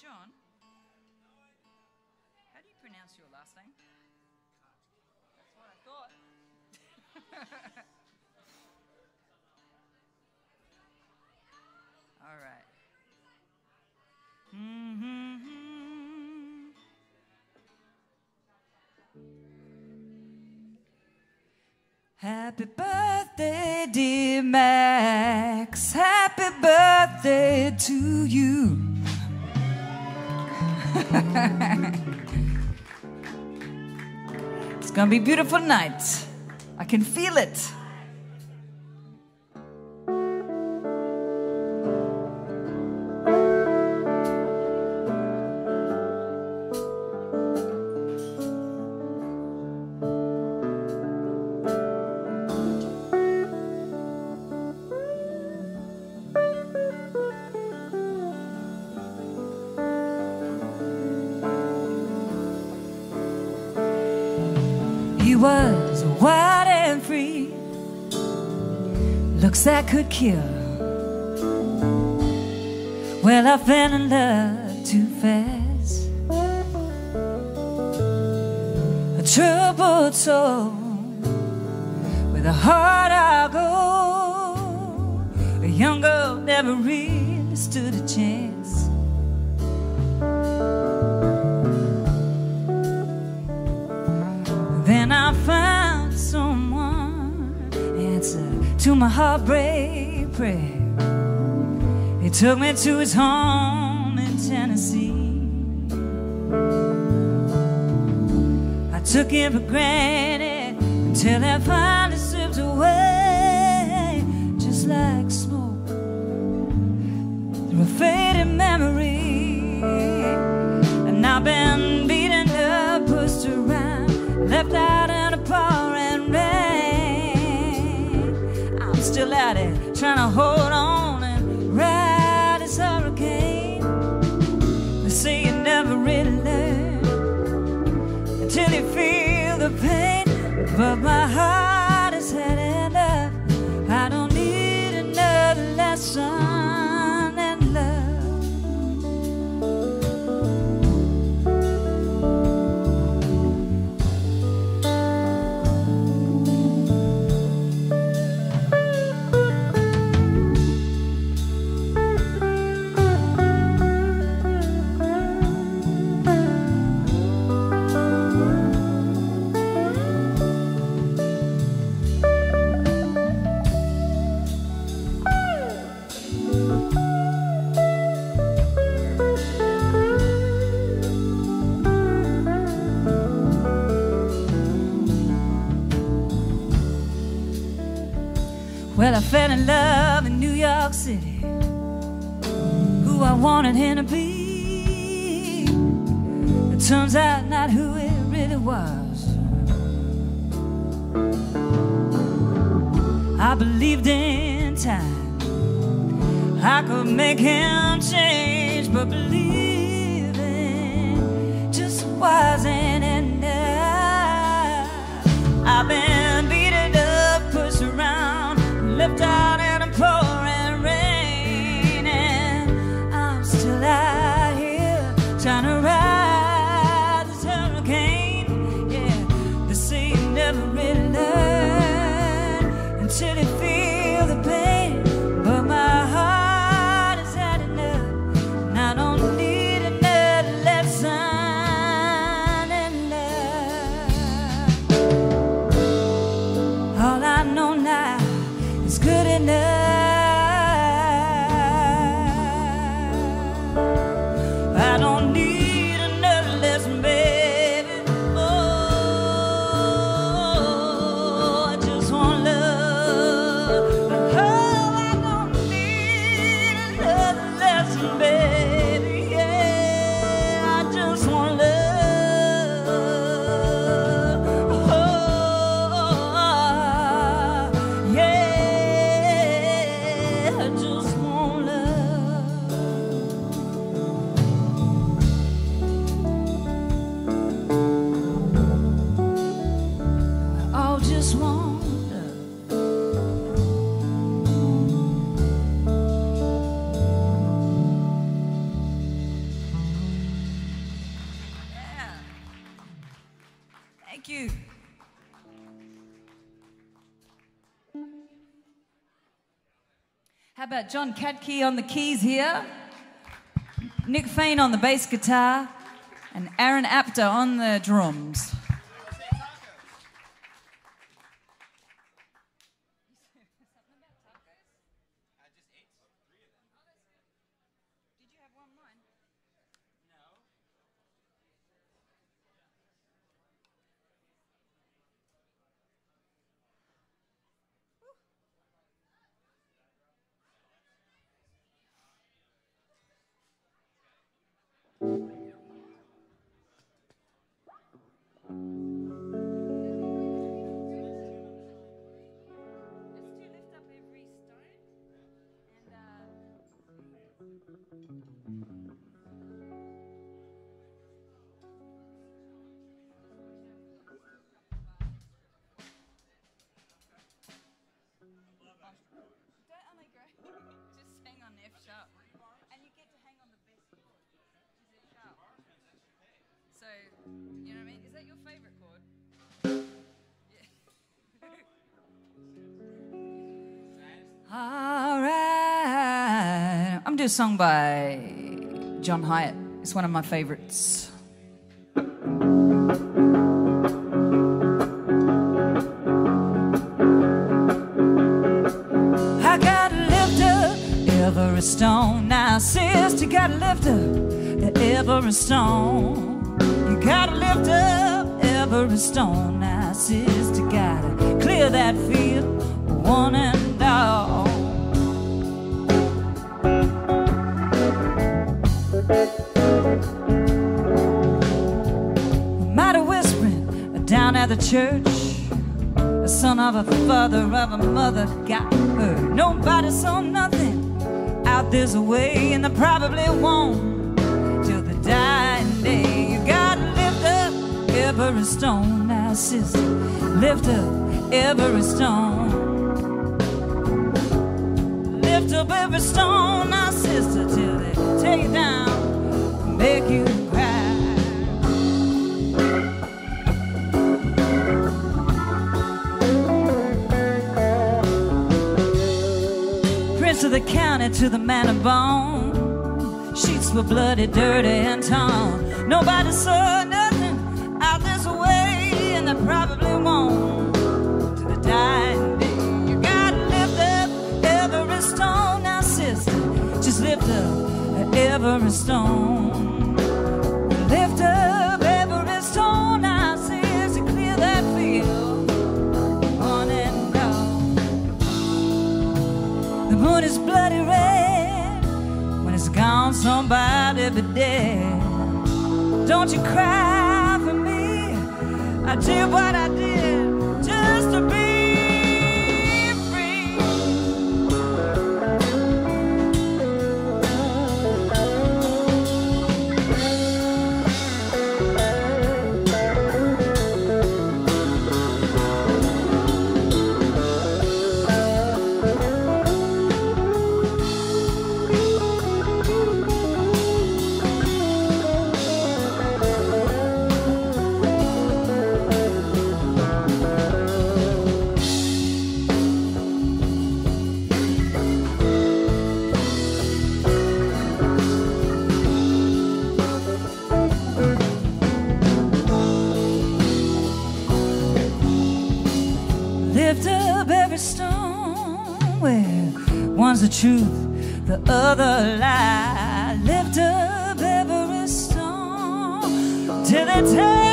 John, how do you pronounce your last name? That's what I thought. All right. Mm-hmm. Happy birthday, dear Max. Happy birthday to you. it's gonna be a beautiful night. I can feel it. That could kill. Well, I fell in love too fast. A troubled soul with a heart I'll go. A young girl never really stood a chance. To my heartbreak prayer. He took me to his home in Tennessee. I took him for granted until I finally slipped away, just like smoke through a faded memory. And I've been beaten up, pushed around, left out trying to hold on and ride this hurricane. They say you never really learn until you feel the pain. But my heart Well, I fell in love in New York City, who I wanted him to be. It turns out not who it really was. I believed in time, I could make him change, but believing just wasn't left about John Kattke on the keys here? Nick Fane on the bass guitar, and Aaron Apter on the drums. A song by John Hiatt. It's one of my favorites. I gotta lift up every stone. Now, sister, you gotta lift up every stone. You gotta lift up every stone. Now, sister, gotta clear that field one and the church. The son of a father of a mother got hurt. Nobody saw nothing out this way, and they probably won't till the dying day. You gotta lift up every stone now, sister. Lift up every stone. Lift up every stone now, sister, till they take you down, make you of the county to the man of bone. Sheets were bloody, dirty, and torn. Nobody saw nothing out this way, and they probably won't to the dying day. You gotta lift up every stone now, sister. Just lift up every stone. Don't you cry for me. I did what I did Lift up every stone where one's the truth, the other lie. Lift up every stone till they tear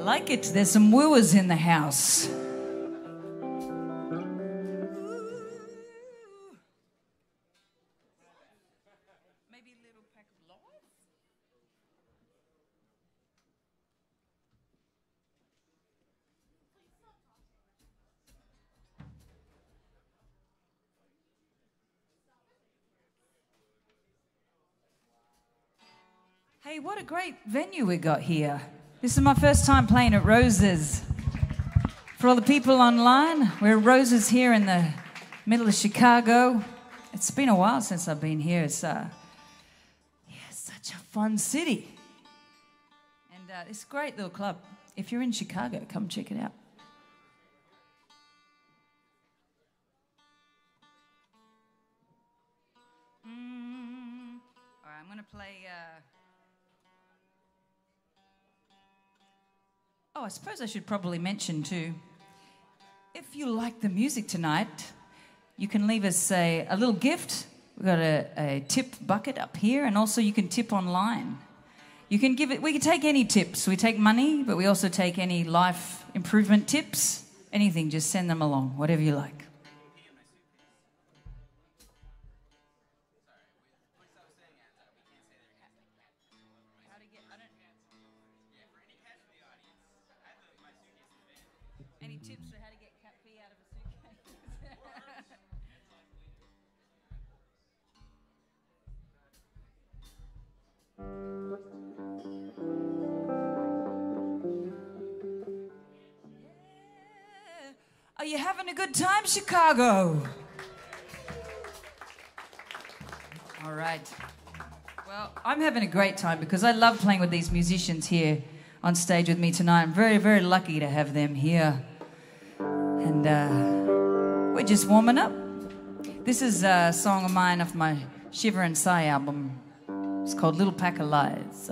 like it. There's some wooers in the house. Hey, what a great venue we got here. This is my first time playing at Rosa's. For all the people online, we're Rosa's here in the middle of Chicago. It's been a while since I've been here. It's uh, yeah, such a fun city. And uh, it's a great little club. If you're in Chicago, come check it out. Mm. All right, I'm going to play. Uh, Oh, I suppose I should probably mention too if you like the music tonight, you can leave us a, a little gift. We've got a, a tip bucket up here, and also you can tip online. You can give it, we can take any tips. We take money, but we also take any life improvement tips. Anything, just send them along, whatever you like. Having a good time, Chicago? All right. Well, I'm having a great time because I love playing with these musicians here on stage with me tonight. I'm very, very lucky to have them here. And uh, we're just warming up. This is a song of mine off my Shiver and Sigh album. It's called Little Pack of Lies.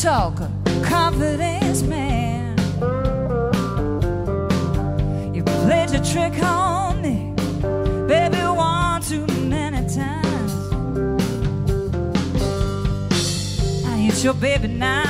Talker, confidence man. You played your trick on me, baby, one too many times. I ain't your baby now,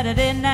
Saturday night.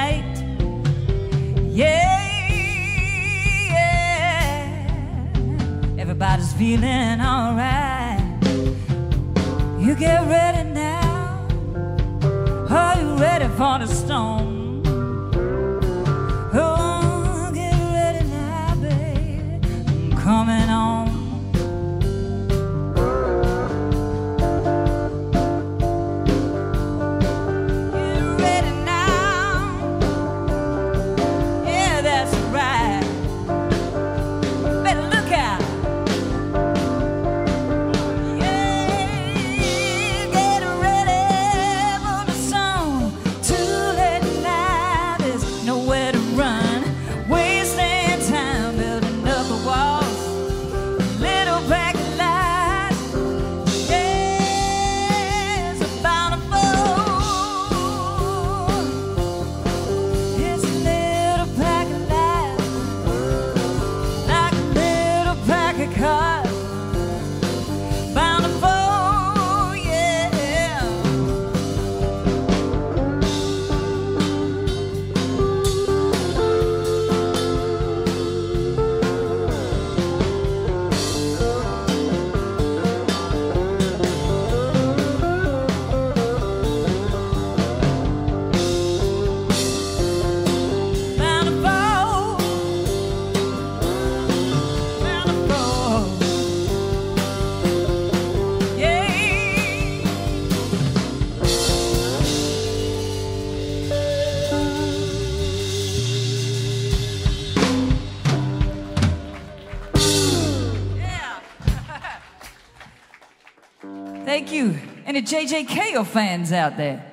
You. Any JJ Cale fans out there?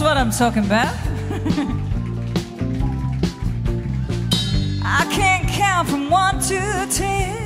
That's what I'm talking about. I can't count from one to ten.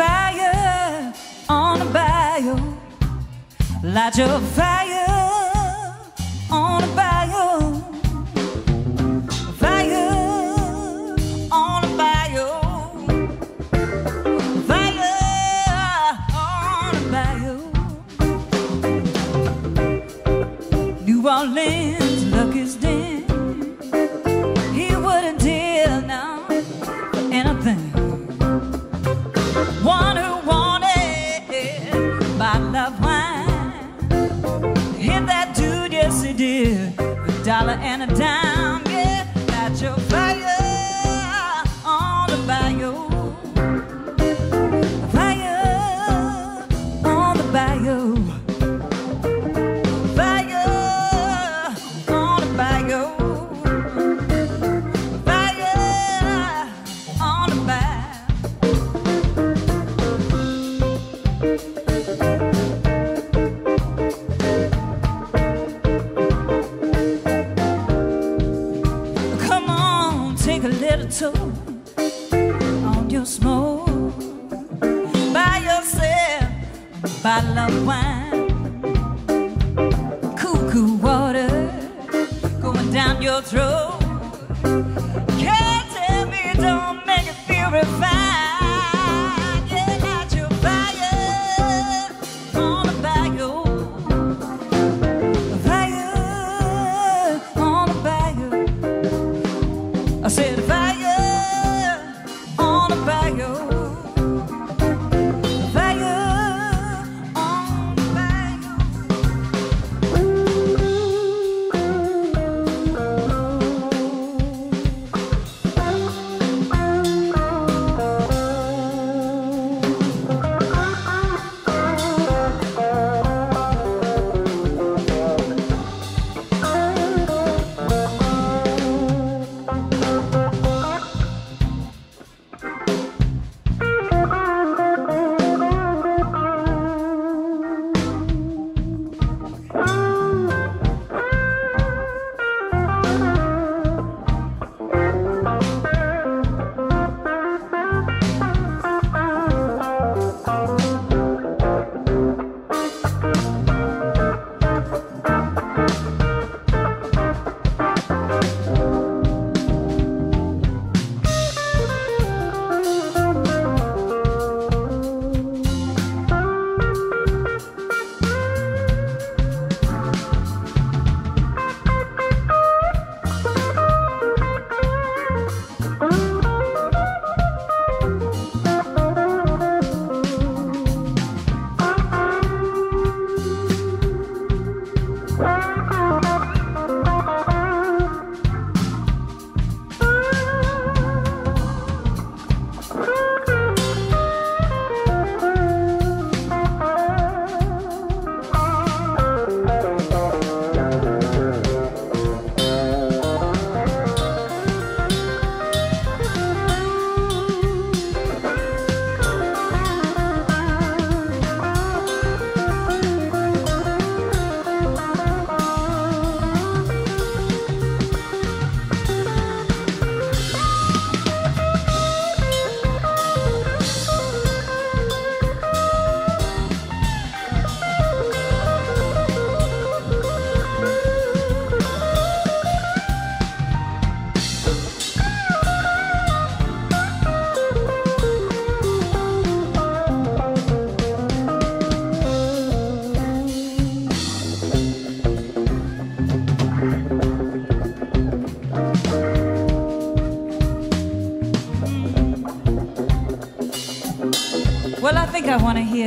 back.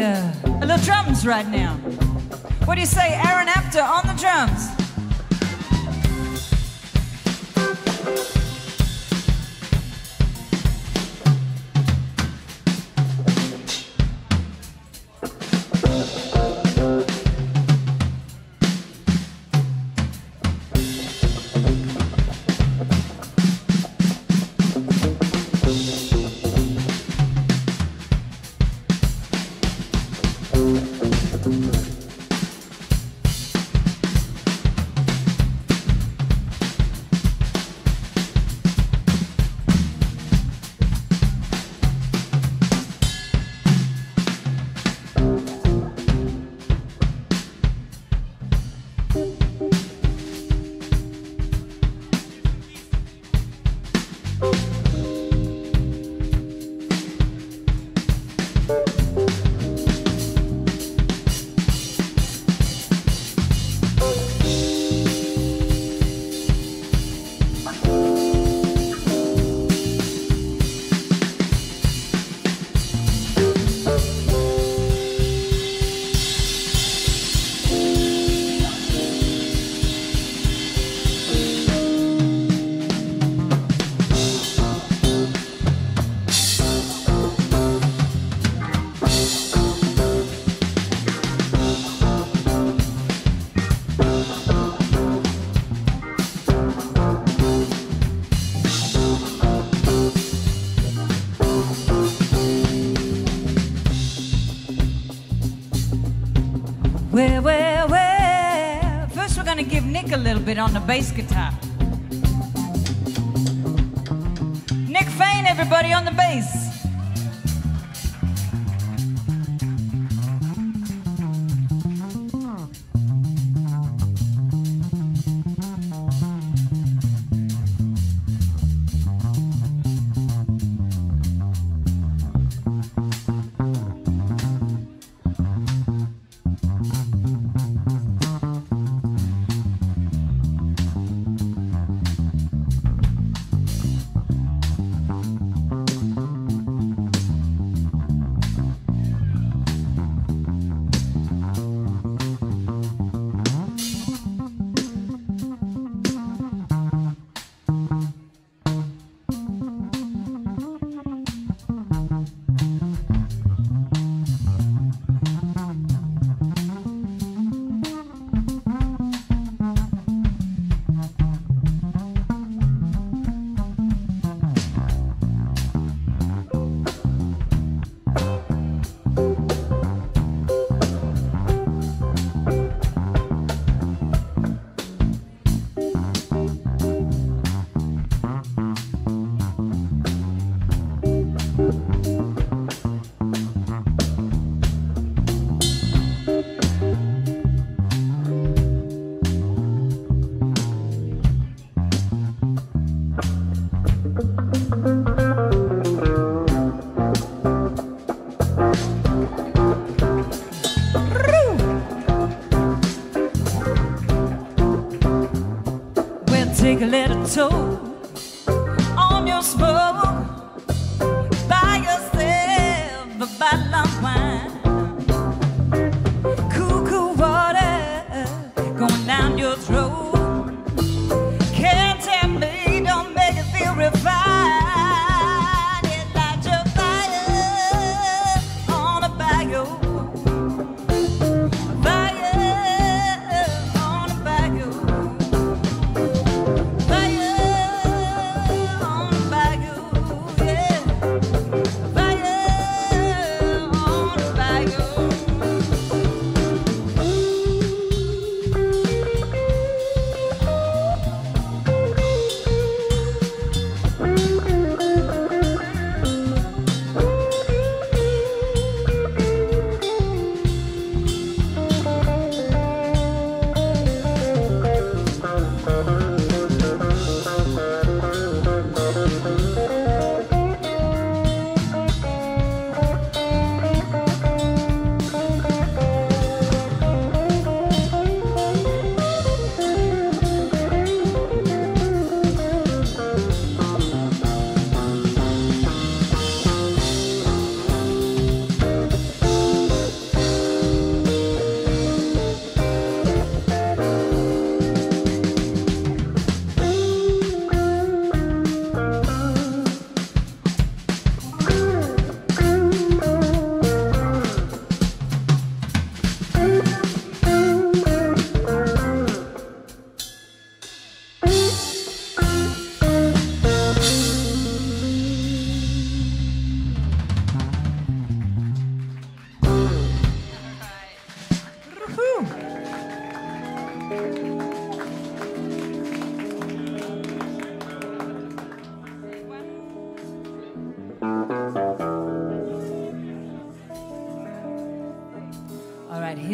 yeah. A little drums right now. What do you say, Aaron Apter on the drums? on a bass guitar. Nick Fane, everybody, on the bass. October.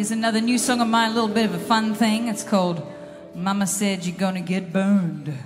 Here's another new song of mine, a little bit of a fun thing. It's called Mama Said You're Gonna Get Burned.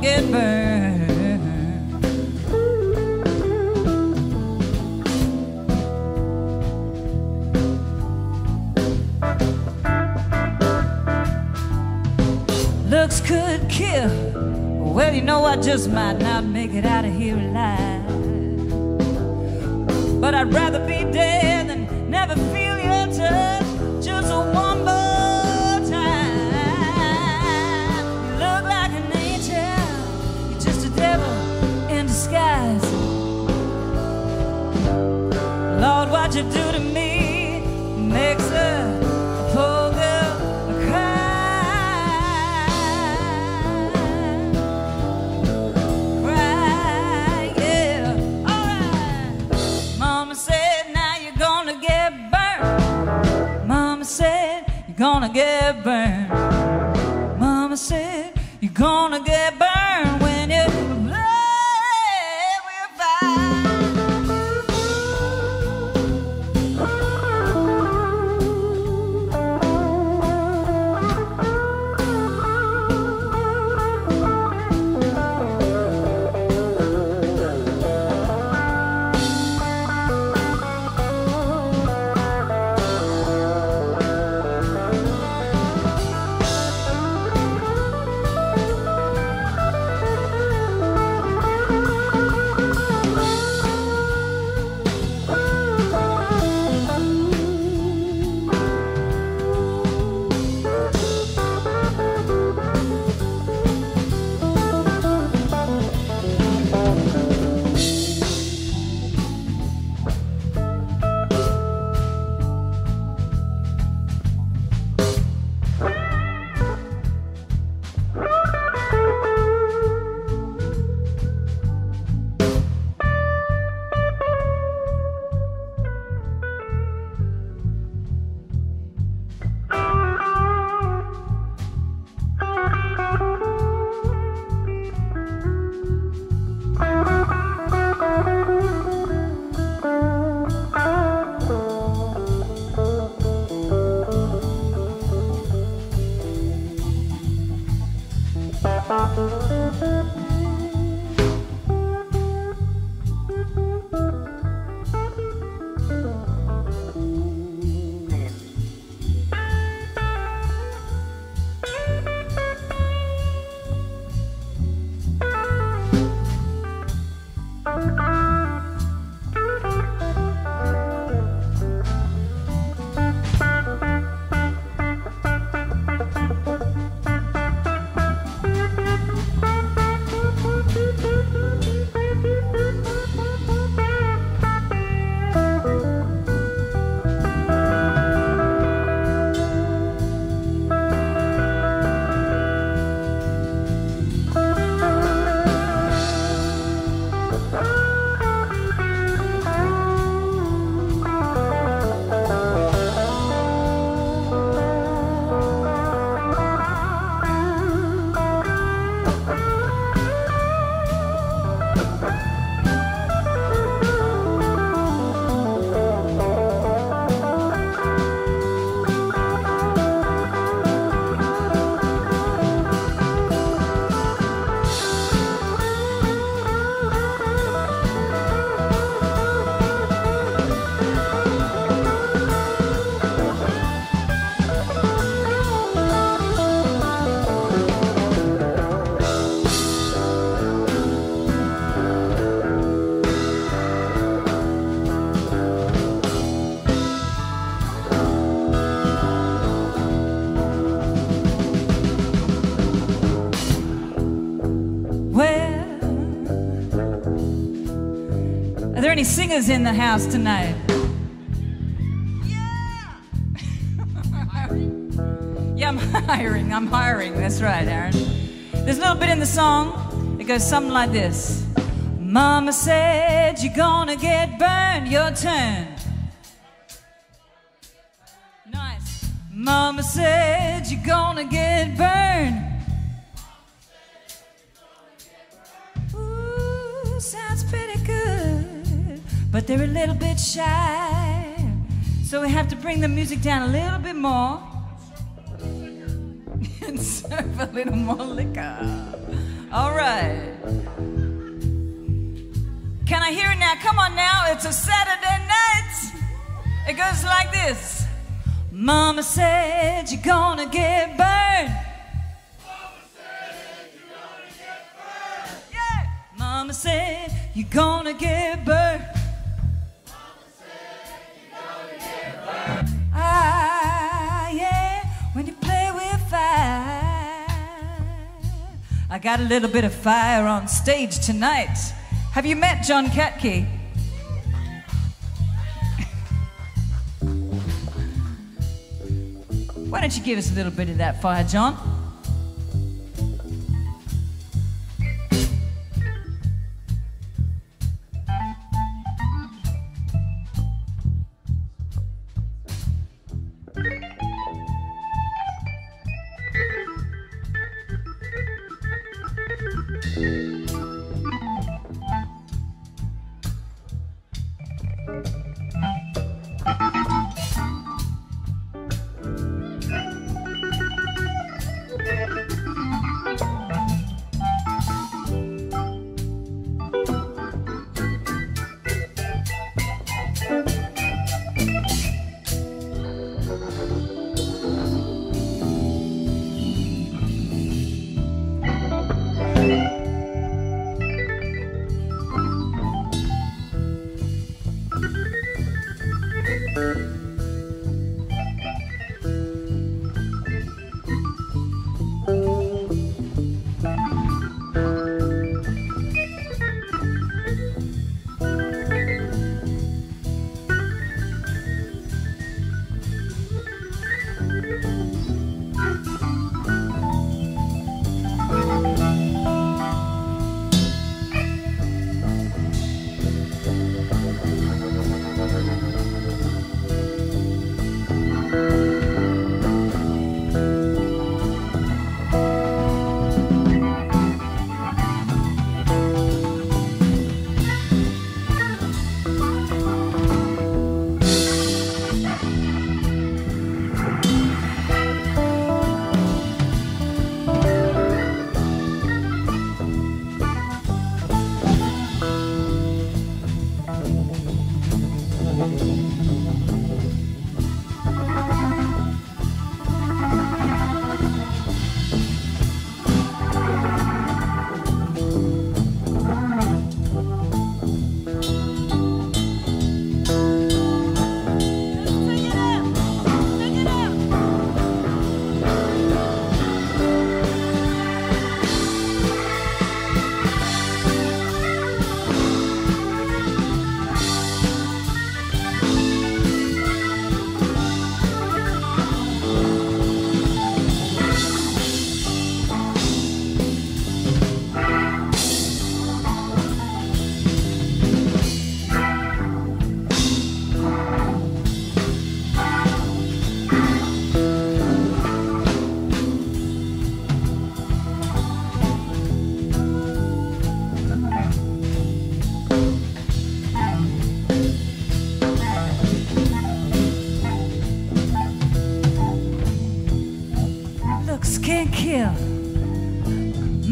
Get burned. Looks could kill. Well, you know, I just might not make it out of here alive. But I'd rather be dead do to me makes a poor girl cry. Cry, yeah. Alright. Mama said, now you're gonna get burned. Mama said, you're gonna get burned. Mama said, you're gonna get burned singers in the house tonight? Yeah, I'm hiring. I'm hiring. That's right, Aaron. There's a little bit in the song. It goes something like this Mama said you're gonna get burned. Your turn. Nice. Mama said you're gonna get burned. But they're a little bit shy. So we have to bring the music down a little bit more and serve a little more liquor. All right. Can I hear it now? Come on now. It's a Saturday night. It goes like this Mama said you're gonna get burned. Mama said you're gonna get burned. Yeah. Mama said you're gonna get burned. Ah, I got a little bit of fire on stage tonight. Have you met John Kattke? Why don't you give us a little bit of that fire, John? Looks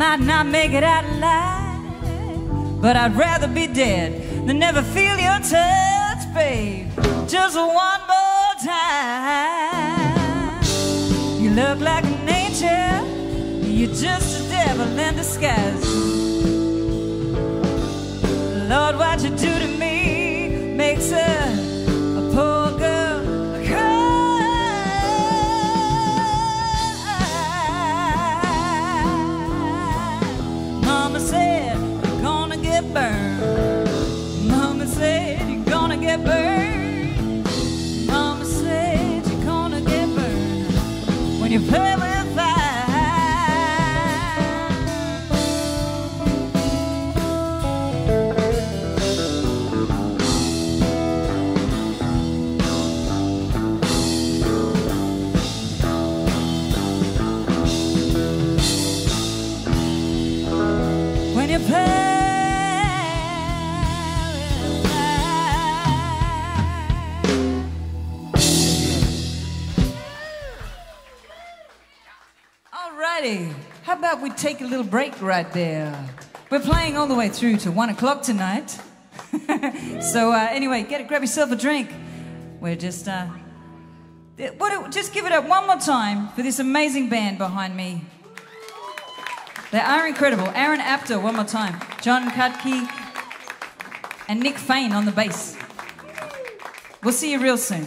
might not make it out alive, but I'd rather be dead than never feel your touch, babe. Just one more time. You look like an angel, you're just a devil in disguise. Lord, what you do to me makes a, when you about we take a little break right there? We're playing all the way through to one o'clock tonight. so uh, anyway, get it, grab yourself a drink. We're just uh, what, just give it up one more time for this amazing band behind me. They are incredible. Aaron Apter, one more time. John Kattke and Nick Fane on the bass. We'll see you real soon.